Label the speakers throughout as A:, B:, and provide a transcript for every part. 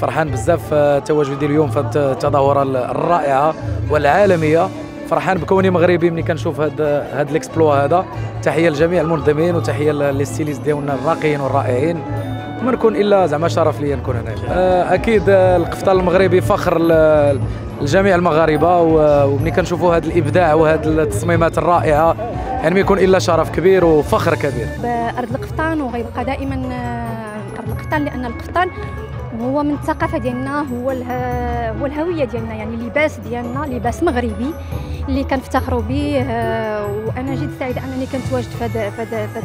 A: فرحان بزاف تواجدي اليوم في التظاهره الرائعة والعالمية. فرحان بكوني مغربي ملي كنشوف هاد هاد ال exploit هذا. تحية لجميع المنظمين وتحية لل stylistes ديالنا الراقيين والرائعين. ما نكون إلا زعما شرف لي نكون هنا أكيد القفطان المغربي فخر لجميع المغاربة وملي كنشوفوا هذا الإبداع وهذه التصميمات الرائعة يعني ما يكون إلا شرف كبير وفخر كبير.
B: بأرض القفطان وغيبقى دائما أرض القفطان لأن القفطان هو من الثقافة ديالنا هو هو الهوية ديالنا يعني اللباس ديالنا لباس مغربي اللي كنفتخروا به وأنا جد سعيدة أنني كنتواجد في هذا في هذا في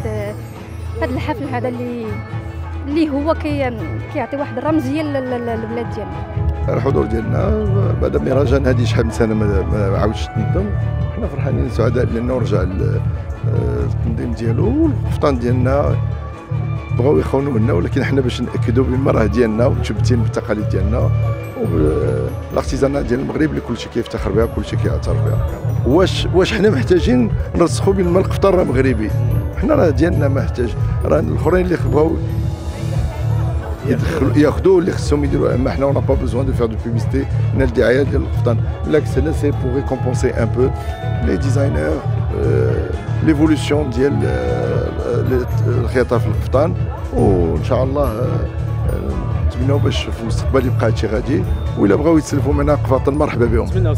B: هذا الحفل هذا اللي اللي هو كي كيعطي واحد الرمزيه للبلاد ديالنا.
C: الحضور ديالنا بعد مهرجان هذه شحال من سنة ما عاودش تنظم حنا فرحانين سعداء لأنه رجع التنظيم ديالو والقفطان ديالنا بغاو يخونوا منا ولكن حنا باش نأكدوا بما راه ديالنا ومتشبتين بالتقاليد ديالنا وال artisanat ديال المغرب اللي كلشي كيفتخر بها كلشي كيعترف بها. واش واش حنا محتاجين نرسخوا بان القفطان راه مغربي؟ حنا راه ديالنا ما محتاج راه الأخرين اللي بغاو يدخلوا ياخذوا اللي خصهم يديروا أما حنا on n'a pas besoin de faire de publicité من الدعاية ديال القفطان بالعكس هنا c'est pour récompenser un peu les designers ليفولوسيون ديال الخياطه في القفطان وإن شاء الله نتمنوا باش في المستقبل يبقى هادشي غادي. وإلا بغاو يتسلفوا منا قفاطن مرحبا بهم.